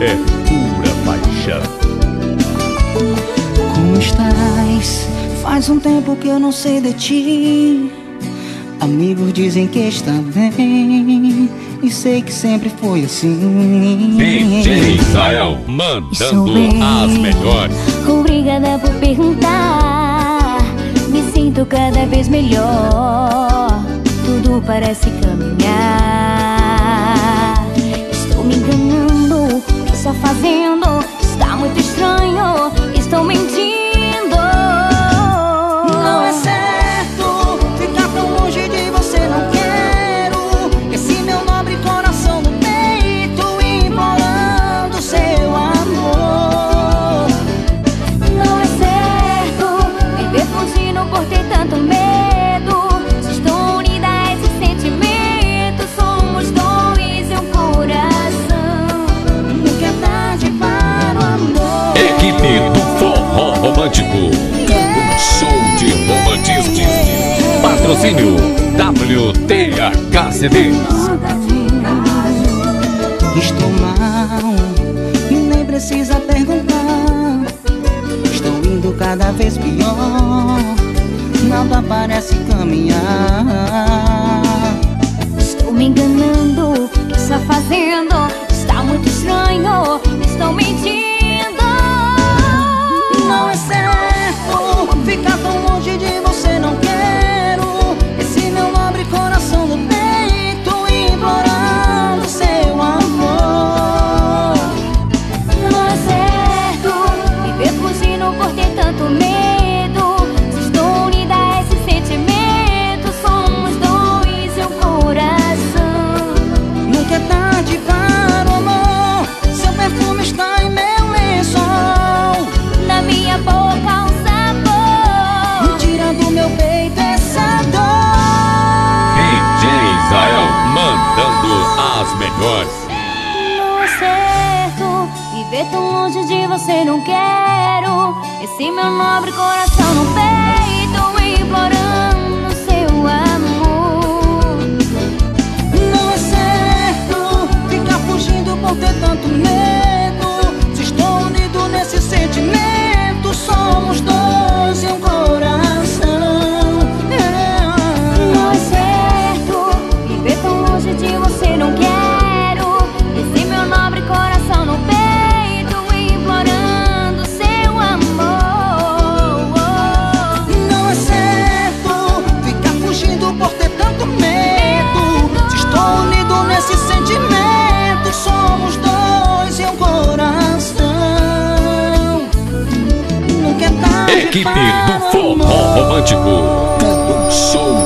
é pura paixão. Como estás? Faz um tempo que eu não sei de ti. Amigos dizem que está bem. E sei que sempre foi assim. DJ Israel mandando as melhores. Obrigada por perguntar. Me sinto cada vez melhor. Tudo parece caminhar está fazendo? Está muito estranho. Estou mentindo. Romântico. Um show de romantismo. Patrocínio WTHCD. Estou mal e nem precisa perguntar. Estou indo cada vez pior. Nada parece caminhar. Estou me enganando. O que está fazendo? Não é certo viver tão longe de você, não quero. Esse meu nobre coração no peito, implorando seu amor. Não é certo ficar fugindo por ter tanto medo. Equipe do Forró Romântico. Um show.